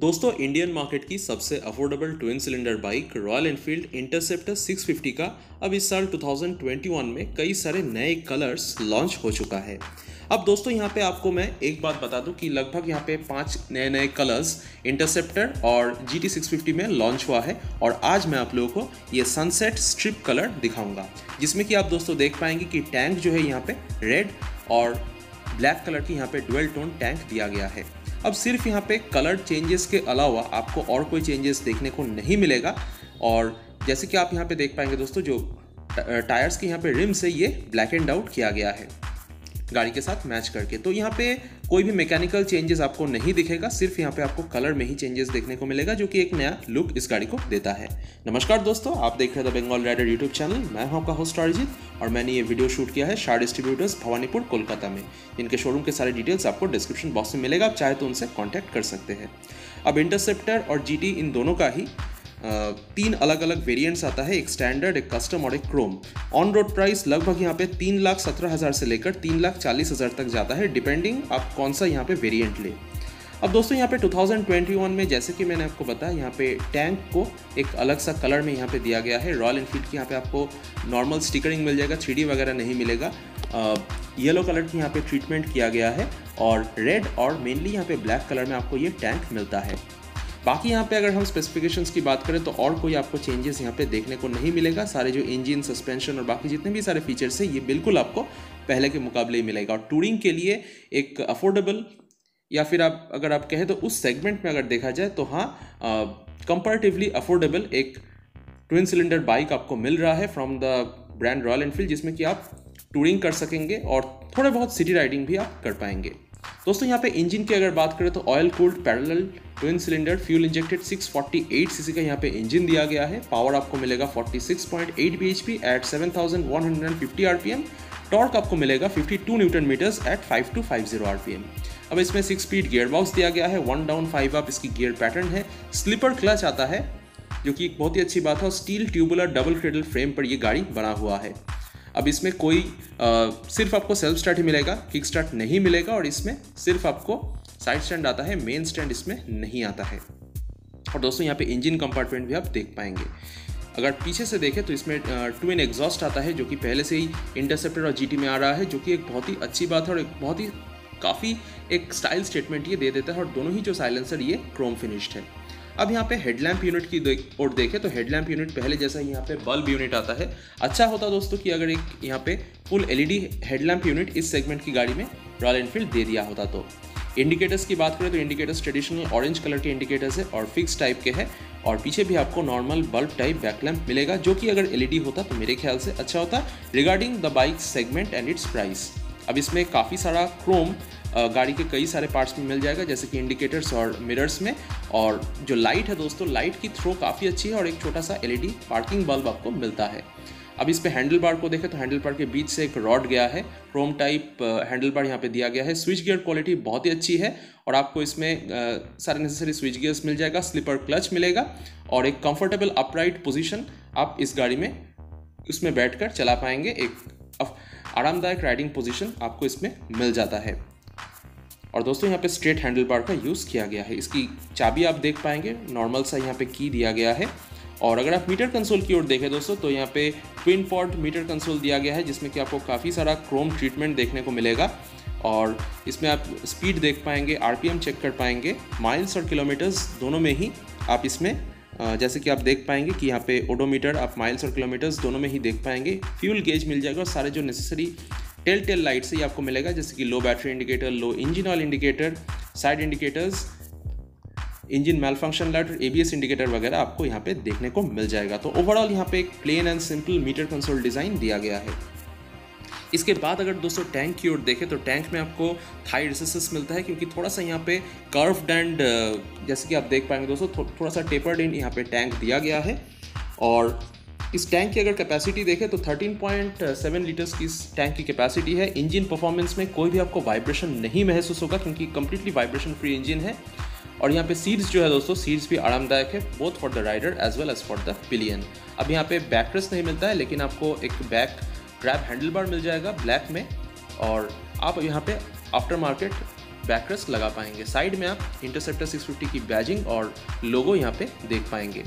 दोस्तों Indian market की सबसे affordable twin cylinder bike Royal Enfield Interceptor 650 का अब इस साल 2021 में कई सारे नए कलर्स लॉन्च हो चुका है। अब दोस्तों, यहाँ पे आपको मैं एक बात बता दूँ कि लगभग यहाँ पे पाँच नए नए कलर्स इंटरसेप्टर और जी टी सिक्स फिफ्टी में लॉन्च हुआ है और आज मैं आप लोगों को ये सनसेट स्ट्रिप कलर दिखाऊँगा, जिसमें कि आप दोस्तों देख पाएँगे कि टैंक जो है यहाँ पे रेड और ब्लैक कलर की यहाँ पे डुअल टोन टैंक दिया गया है। अब सिर्फ़ यहाँ पे कलर चेंजेस के अलावा आपको और कोई चेंजेस देखने को नहीं मिलेगा। और जैसे कि आप यहाँ पे देख पाएँगे दोस्तों, जो टायर्स के यहाँ पे रिम्स है, ये ब्लैक एंड आउट किया गया है। गाड़ी के साथ मैच करके। तो यहाँ पे कोई भी मैकेनिकल चेंजेस आपको नहीं दिखेगा, सिर्फ़ यहाँ पे आपको कलर में ही चेंजेस देखने को मिलेगा, जो कि एक नया लुक इस गाड़ी को देता है। नमस्कार दोस्तों, आप देख रहे थे बंगाल राइडर यूट्यूब चैनल मैं हूँ आपका होस्ट अरिजीत और मैंने ये वीडियो शूट किया है शार डिस्ट्रीब्यूटर्स भवानीपुर कोलकाता में। इनके शोरूम के सारे डिटेल्स आपको डिस्क्रिप्शन बॉक्स में मिलेगा, आप चाहे तो उनसे कॉन्टैक्ट कर सकते हैं। अब इंटरसेप्टर और जी इन दोनों का ही तीन अलग अलग वेरिएंट्स आता है, एक स्टैंडर्ड एक कस्टम और एक क्रोम ऑन रोड प्राइस लगभग यहाँ पे तीन लाख सत्रह हज़ार से लेकर तीन लाख चालीस हज़ार तक जाता है डिपेंडिंग आप कौन सा यहाँ पे वेरिएंट ले। अब दोस्तों, यहाँ पे 2021 में जैसे कि मैंने आपको बताया, यहाँ पे टैंक को एक अलग सा कलर में यहाँ पे दिया गया है रॉयल इनफील्ड की यहाँ पे आपको नॉर्मल स्टिकरिंग मिल जाएगा थ्री वगैरह नहीं मिलेगा। येलो कलर की यहाँ पे ट्रीटमेंट किया गया है और रेड और मेनली यहाँ पे ब्लैक कलर में आपको ये टैंक मिलता है। बाकी यहाँ पे अगर हम स्पेसिफिकेशंस की बात करें तो और कोई आपको चेंजेस यहाँ पे देखने को नहीं मिलेगा। सारे जो इंजन सस्पेंशन और बाकी जितने भी सारे फीचर्स हैं, ये बिल्कुल आपको पहले के मुकाबले ही मिलेगा। और टूरिंग के लिए एक अफोर्डेबल या फिर आप, अगर आप कहें तो उस सेगमेंट में अगर देखा जाए तो हाँ कंपेरेटिवली अफोर्डेबल एक ट्विन सिलेंडर बाइक आपको मिल रहा है from the brand Royal Enfield जिसमें कि आप टूरिंग कर सकेंगे और थोड़े बहुत सिटी राइडिंग भी आप कर पाएँगे। दोस्तों, यहाँ पे इंजन की अगर बात करें तो oil cooled parallel twin cylinder fuel injected 648 CC का यहाँ पे इंजन दिया गया है। पावर आपको मिलेगा 46.8 bhp एट 7150 आरपीएम टॉर्क आपको मिलेगा 52 न्यूटन मीटर्स एट 5250 आरपीएम अब इसमें सिक्स स्पीड गियर बॉक्स दिया गया है वन डाउन फाइव अप इसकी गियर पैटर्न है। स्लीपर क्लच आता है, जो कि एक बहुत ही अच्छी बात है, और steel tubular double cradle frame पर यह गाड़ी बना हुआ है। अब इसमें कोई आ, सिर्फ़ आपको सेल्फ स्टार्ट ही मिलेगा किक स्टार्ट नहीं मिलेगा और इसमें सिर्फ़ आपको साइड स्टैंड आता है मेन स्टैंड इसमें नहीं आता है। और दोस्तों यहाँ पे इंजन कंपार्टमेंट भी आप देख पाएँगे। अगर पीछे से देखें तो इसमें ट्विन एग्जॉस्ट आता है जो कि पहले से ही इंटरसेप्टर और जीटी में आ रहा है जो कि एक बहुत ही अच्छी बात है और एक बहुत ही काफ़ी एक स्टाइल स्टेटमेंट ये दे देता है और दोनों ही जो साइलेंसर ये क्रोम फिनिश्ड है। अब यहाँ पे हेडलैम्प यूनिट की ओर देखें तो हेडलैम्प यूनिट पहले जैसा यहाँ पे बल्ब यूनिट आता है। अच्छा होता दोस्तों कि अगर एक यहाँ पे फुल एलईडी हेडलैम्प यूनिट इस सेगमेंट की गाड़ी में रॉयल एनफील्ड दे दिया होता तो। इंडिकेटर्स की बात करें तो इंडिकेटर्स ट्रेडिशनल ऑरेंज कलर के इंडिकेटर्स है और फिक्स टाइप के हैं और पीछे भी आपको नॉर्मल बल्ब टाइप बैकलैम्प मिलेगा, जो कि अगर एलईडी होता तो मेरे ख्याल से अच्छा होता। Regarding the bike segment and its price अब इसमें काफ़ी सारा क्रोम गाड़ी के कई सारे पार्ट्स में मिल जाएगा, जैसे कि इंडिकेटर्स और मिरर्स में। और जो लाइट है दोस्तों लाइट की थ्रो काफ़ी अच्छी है और एक छोटा सा एलईडी पार्किंग बल्ब आपको मिलता है। अब इस पे हैंडल बार को देखें तो हैंडल बार के बीच से एक रॉड गया है। क्रोम टाइप हैंडल बार यहाँ पे दिया गया है। स्विच गियर क्वालिटी बहुत ही अच्छी है और आपको इसमें सारे नेसेसरी स्विच गियर्स मिल जाएगा स्लीपर क्लच मिलेगा और एक कंफर्टेबल अपराइट पोजीशन आप इस गाड़ी में, उसमें बैठकर चला पाएँगे। एक आरामदायक राइडिंग पोजीशन आपको इसमें मिल जाता है। और दोस्तों, यहाँ पे स्ट्रेट हैंडल बार का यूज़ किया गया है। इसकी चाबी आप देख पाएँगे नॉर्मल सा यहाँ पे की दिया गया है। और अगर आप मीटर कंसोल की ओर देखें दोस्तों तो यहाँ पे ट्विन पॉट मीटर कंसोल दिया गया है, जिसमें कि आपको काफ़ी सारा क्रोम ट्रीटमेंट देखने को मिलेगा। और इसमें आप स्पीड देख पाएँगे आरपीएम चेक कर पाएँगे। माइल्स और किलोमीटर्स दोनों में ही आप इसमें जैसे कि आप देख पाएँगे कि यहाँ पे ओडोमीटर आप माइल्स और किलोमीटर्स दोनों में ही देख पाएँगे। फ्यूल गेज मिल जाएगा और सारे जो नेसेसरी टेल टेल लाइट से ही आपको मिलेगा जैसे कि low battery indicator low engine oil indicator side indicators engine malfunction light और एबीएस इंडिकेटर वगैरह आपको यहाँ पे देखने को मिल जाएगा। तो ओवरऑल यहाँ पे एक plain and simple meter console design दिया गया है। इसके बाद अगर दोस्तों टैंक की ओर देखें तो टैंक में आपको थाई रिसेसिस मिलता है क्योंकि थोड़ा सा यहाँ पे कर्व एंड जैसे कि आप देख पाएँगे दोस्तों थो, थोड़ा सा टेपर्ड इन यहाँ पे टैंक दिया गया है। और इस टैंक की अगर कैपेसिटी देखें तो 13.7 लीटर्स की इस टैंक की कैपेसिटी है। इंजन परफॉर्मेंस में कोई भी आपको वाइब्रेशन नहीं महसूस होगा, क्योंकि कंप्लीटली वाइब्रेशन फ्री इंजन है। और यहाँ पे सीट्स जो है दोस्तों सीट्स भी आरामदायक है both for the rider as well as for the pillion अब यहाँ पे बैकट्रेस नहीं मिलता है, लेकिन आपको एक बैक ग्रैप हैंडल बार मिल जाएगा ब्लैक में, और आप यहाँ पे आफ्टर मार्केट बैकरेस्ट लगा पाएँगे। साइड में आप इंटरसेप्टर 650 की बैजिंग और लोगो यहाँ पे देख पाएँगे।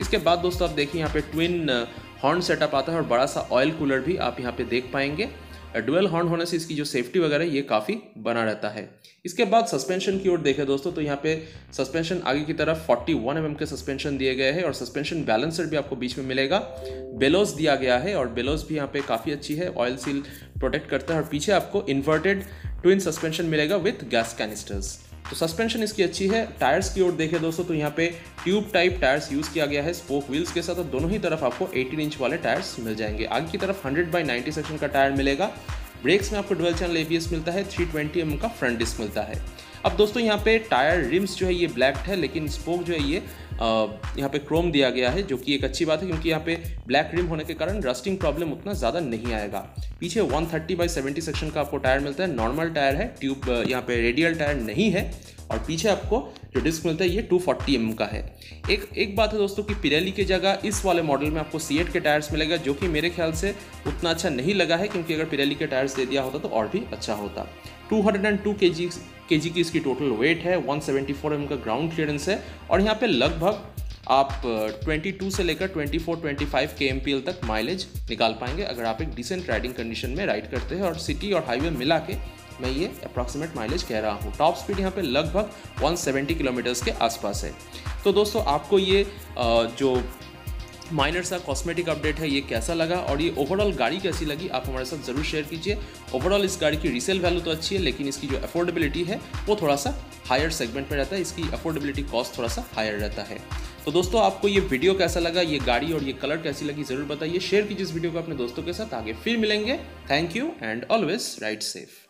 इसके बाद दोस्तों आप देखिए यहाँ पे ट्विन हॉर्न सेटअप आता है और बड़ा सा ऑयल कूलर भी आप यहाँ पे देख पाएँगे। डुअल हॉर्न होने से इसकी जो सेफ्टी वगैरह ये काफ़ी बना रहता है। इसके बाद सस्पेंशन की ओर देखें दोस्तों तो यहाँ पे सस्पेंशन आगे की तरफ़ 41 वन mm के सस्पेंशन दिए गए हैं और सस्पेंशन बैलेंसर भी आपको बीच में मिलेगा। बेलोस दिया गया है और बेलोस भी यहाँ पे काफ़ी अच्छी है ऑयल सील प्रोटेक्ट करता है और पीछे आपको इन्वर्टेड ट्विन सस्पेंशन मिलेगा विथ गैस कैनिस्टर्स तो सस्पेंशन इसकी अच्छी है। टायर्स की ओर देखें दोस्तों तो यहाँ पे ट्यूब टाइप टायर्स यूज़ किया गया है स्पोक व्हील्स के साथ, और दोनों ही तरफ़ आपको 18 इंच वाले टायर्स मिल जाएँगे। आगे की तरफ़ 100 बाई 90 सेक्शन का टायर मिलेगा। ब्रेक्स में आपको डुअल चैनल एबीएस मिलता है थ्री ट्वेंटी का फ्रंट डिस्क मिलता है। अब दोस्तों, यहाँ पे टायर रिम्स जो है, ये ब्लैक है, लेकिन स्पोक जो है, ये यहाँ पे क्रोम दिया गया है, जो कि एक अच्छी बात है, क्योंकि यहाँ पे ब्लैक रिम होने के कारण रस्टिंग प्रॉब्लम उतना ज़्यादा नहीं आएगा। पीछे 130 थर्टी बाई सेवेंटी सेक्शन का आपको टायर मिलता है नॉर्मल टायर है ट्यूब यहाँ पे रेडियल टायर नहीं है, और पीछे आपको जो डिस्क मिलता है, ये 240 फोर्टी mm का है। एक एक बात है दोस्तों कि पिरेली की जगह इस वाले मॉडल में आपको सी के टायर्स मिलेगा, जो कि मेरे ख्याल से उतना अच्छा नहीं लगा है, क्योंकि अगर पिरेली के टायर्स दे दिया होता तो और भी अच्छा होता। 202 केजी केजी की इसकी टोटल वेट है 174 सेवेंटी का ग्राउंड क्लियरेंस है, और यहाँ पे लगभग आप 22 से लेकर 24 25 के तक माइलेज निकाल पाएँगे, अगर आप एक डिसेंट राइडिंग कंडीशन में राइड करते हैं और सिटी और हाईवे मिला के मैं ये अप्रॉक्सीमेट माइलेज कह रहा हूँ। टॉप स्पीड यहाँ पे लगभग 170 किलोमीटर्स के आसपास है। तो दोस्तों, आपको ये जो माइनर सा कॉस्मेटिक अपडेट है, ये कैसा लगा? और ये ओवरऑल गाड़ी कैसी लगी? आप हमारे साथ ज़रूर शेयर कीजिए। ओवरऑल इस गाड़ी की रीसेल वैल्यू तो अच्छी है, लेकिन इसकी जो अफोर्डेबिलिटी है, वो थोड़ा सा हायर सेगमेंट में रहता है। इसकी अफोर्डेबिलिटी कॉस्ट थोड़ा सा हायर रहता है। तो दोस्तों, आपको ये वीडियो कैसा लगा? ये गाड़ी और ये कलर कैसी लगी? ज़रूर बताइए। शेयर कीजिए इस वीडियो को अपने दोस्तों के साथ। आगे फिर मिलेंगे। Thank you and always ride safe